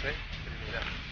Trinidad.